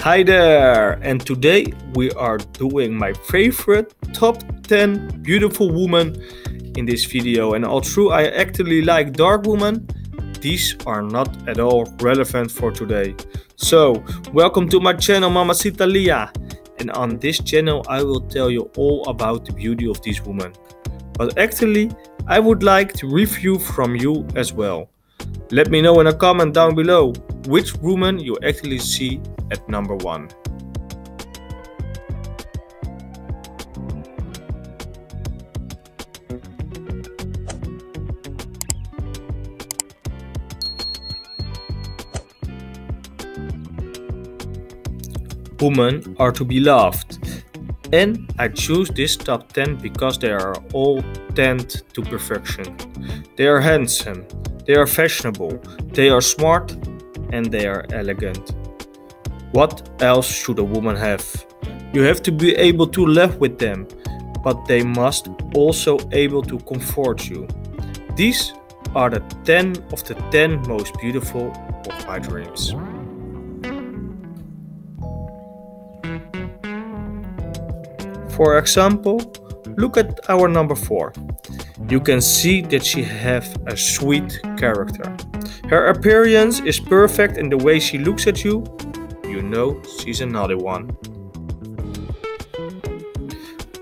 Hi there, and today we are doing my favorite top 10 beautiful women in this video. And although I actually like dark women, these are not at all relevant for today. So, welcome to my channel Mamacita Lia. And on this channel, I will tell you all about the beauty of these women. But actually, I would like to review from you as well. Let me know in a comment down below which woman you actually see at number 1. Women are to be loved. And I choose this top 10 because they are all tend to perfection. They are handsome, they are fashionable, they are smart, and they are elegant. What else should a woman have? You have to be able to laugh with them, but they must also able to comfort you. These are the 10 of the 10 most beautiful of my dreams. For example, look at our number 4. You can see that she have a sweet character. Her appearance is perfect and the way she looks at you, you know she's another one.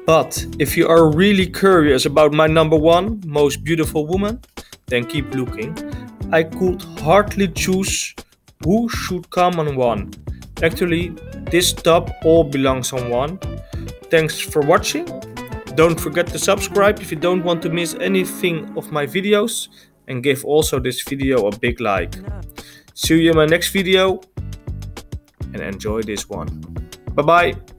But if you are really curious about my number one most beautiful woman, then keep looking. I could hardly choose who should come on one. Actually, this top all belongs on one Thanks for watching. Don't forget to subscribe if you don't want to miss anything of my videos and give also this video a big like. See you in my next video and enjoy this one. Bye bye.